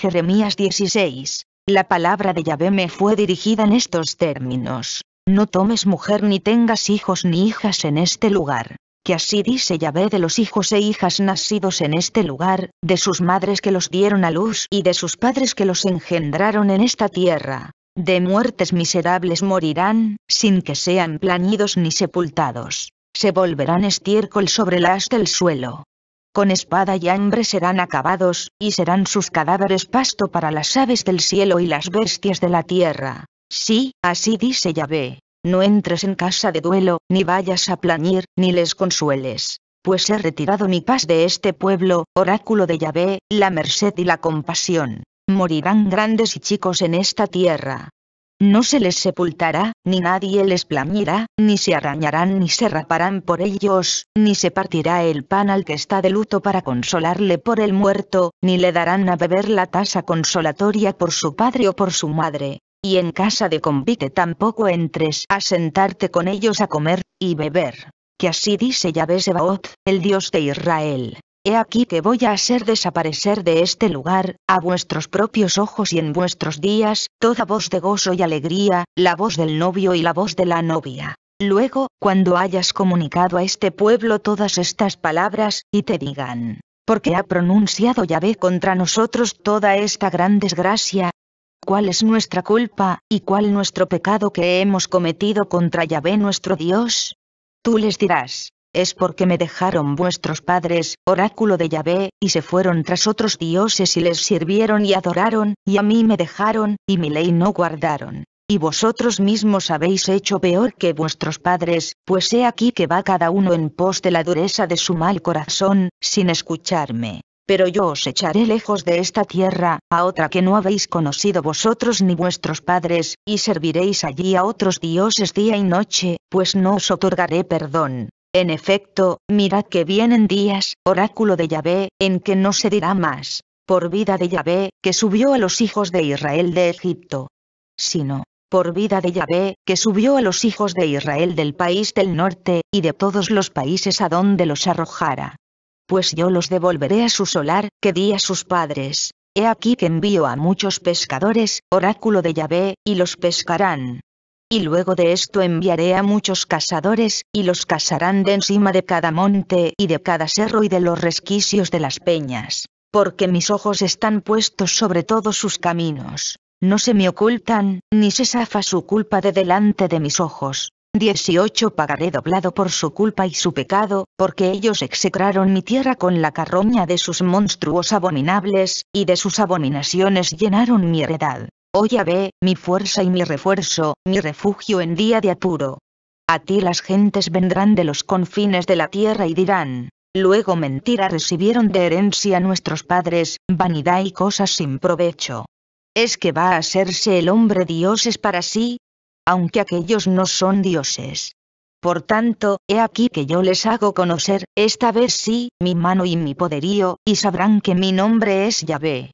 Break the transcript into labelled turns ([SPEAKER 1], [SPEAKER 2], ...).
[SPEAKER 1] Jeremías 16. La palabra de Yahvé me fue dirigida en estos términos. No tomes mujer ni tengas hijos ni hijas en este lugar. Que así dice Yahvé de los hijos e hijas nacidos en este lugar, de sus madres que los dieron a luz y de sus padres que los engendraron en esta tierra. De muertes miserables morirán, sin que sean plañidos ni sepultados. Se volverán estiércol sobre la haz del suelo. Con espada y hambre serán acabados, y serán sus cadáveres pasto para las aves del cielo y las bestias de la tierra. Sí, así dice Yahvé. No entres en casa de duelo, ni vayas a plañir, ni les consueles. Pues he retirado mi paz de este pueblo, oráculo de Yahvé, la merced y la compasión. Morirán grandes y chicos en esta tierra. No se les sepultará, ni nadie les plañirá, ni se arañarán ni se raparán por ellos, ni se partirá el pan al que está de luto para consolarle por el muerto, ni le darán a beber la tasa consolatoria por su padre o por su madre, y en casa de convite tampoco entres a sentarte con ellos a comer y beber. Que así dice Yahvé Sebaot, el Dios de Israel. He aquí que voy a hacer desaparecer de este lugar, a vuestros propios ojos y en vuestros días, toda voz de gozo y alegría, la voz del novio y la voz de la novia. Luego, cuando hayas comunicado a este pueblo todas estas palabras, y te digan, porque ha pronunciado Yahvé contra nosotros toda esta gran desgracia, cuál es nuestra culpa, y cuál nuestro pecado que hemos cometido contra Yahvé nuestro Dios? Tú les dirás, es porque me dejaron vuestros padres, oráculo de Yahvé, y se fueron tras otros dioses y les sirvieron y adoraron, y a mí me dejaron, y mi ley no guardaron. Y vosotros mismos habéis hecho peor que vuestros padres, pues he aquí que va cada uno en pos de la dureza de su mal corazón, sin escucharme pero yo os echaré lejos de esta tierra, a otra que no habéis conocido vosotros ni vuestros padres, y serviréis allí a otros dioses día y noche, pues no os otorgaré perdón. En efecto, mirad que vienen días, oráculo de Yahvé, en que no se dirá más, por vida de Yahvé, que subió a los hijos de Israel de Egipto. Sino, por vida de Yahvé, que subió a los hijos de Israel del país del norte, y de todos los países a donde los arrojara pues yo los devolveré a su solar, que di a sus padres. He aquí que envío a muchos pescadores, oráculo de Yahvé, y los pescarán. Y luego de esto enviaré a muchos cazadores, y los cazarán de encima de cada monte y de cada cerro y de los resquicios de las peñas. Porque mis ojos están puestos sobre todos sus caminos. No se me ocultan, ni se zafa su culpa de delante de mis ojos. 18 Pagaré doblado por su culpa y su pecado, porque ellos execraron mi tierra con la carroña de sus monstruos abominables, y de sus abominaciones llenaron mi heredad. Oh ve, mi fuerza y mi refuerzo, mi refugio en día de apuro. A ti las gentes vendrán de los confines de la tierra y dirán, luego mentira recibieron de herencia nuestros padres, vanidad y cosas sin provecho. ¿Es que va a hacerse el hombre dioses para sí? aunque aquellos no son dioses. Por tanto, he aquí que yo les hago conocer, esta vez sí, mi mano y mi poderío, y sabrán que mi nombre es Yahvé.